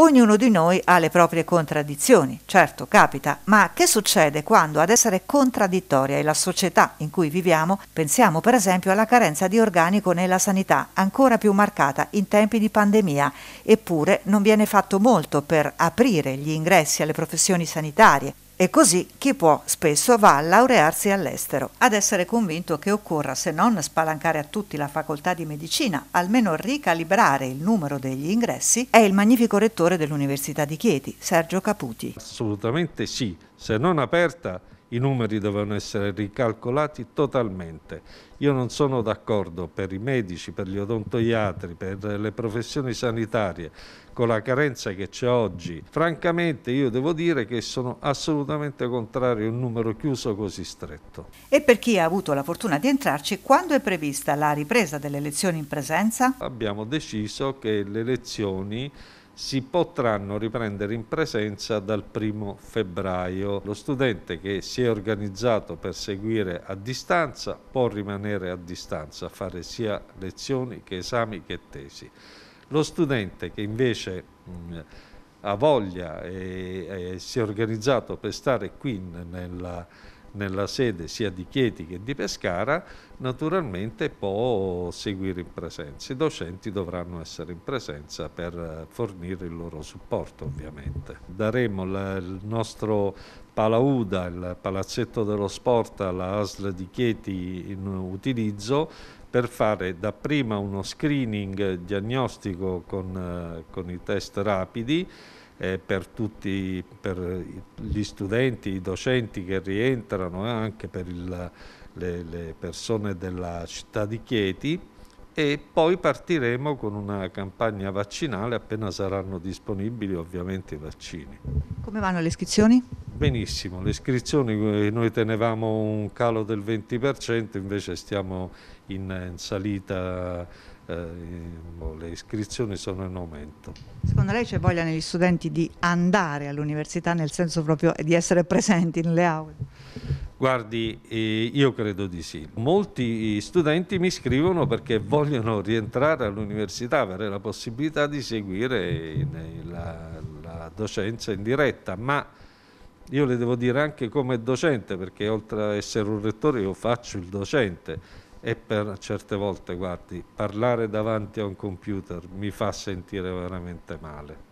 Ognuno di noi ha le proprie contraddizioni, certo capita, ma che succede quando ad essere contraddittoria è la società in cui viviamo? Pensiamo per esempio alla carenza di organico nella sanità, ancora più marcata in tempi di pandemia, eppure non viene fatto molto per aprire gli ingressi alle professioni sanitarie. E così chi può spesso va a laurearsi all'estero, ad essere convinto che occorra, se non spalancare a tutti la facoltà di medicina, almeno ricalibrare il numero degli ingressi, è il magnifico rettore dell'Università di Chieti, Sergio Caputi. Assolutamente sì, se non aperta i numeri devono essere ricalcolati totalmente. Io non sono d'accordo per i medici, per gli odontoiatri, per le professioni sanitarie con la carenza che c'è oggi. Francamente io devo dire che sono assolutamente contrario a un numero chiuso così stretto. E per chi ha avuto la fortuna di entrarci, quando è prevista la ripresa delle lezioni in presenza? Abbiamo deciso che le lezioni si potranno riprendere in presenza dal primo febbraio. Lo studente che si è organizzato per seguire a distanza può rimanere a distanza, fare sia lezioni che esami che tesi. Lo studente che invece mh, ha voglia e, e, si è organizzato per stare qui nella nella sede sia di Chieti che di Pescara, naturalmente può seguire in presenza. I docenti dovranno essere in presenza per fornire il loro supporto ovviamente. Daremo il nostro Palauda, il palazzetto dello sport alla ASL di Chieti in utilizzo per fare dapprima uno screening diagnostico con, con i test rapidi eh, per tutti per gli studenti, i docenti che rientrano e anche per il, le, le persone della città di Chieti e poi partiremo con una campagna vaccinale appena saranno disponibili ovviamente i vaccini. Come vanno le iscrizioni? Benissimo, le iscrizioni eh, noi tenevamo un calo del 20%, invece stiamo in, in salita eh, le iscrizioni sono in aumento. Secondo lei c'è voglia negli studenti di andare all'università nel senso proprio di essere presenti nelle aule? Guardi, eh, io credo di sì. Molti studenti mi scrivono perché vogliono rientrare all'università, avere la possibilità di seguire la, la docenza in diretta, ma io le devo dire anche come docente, perché oltre ad essere un rettore io faccio il docente e per certe volte, guardi, parlare davanti a un computer mi fa sentire veramente male.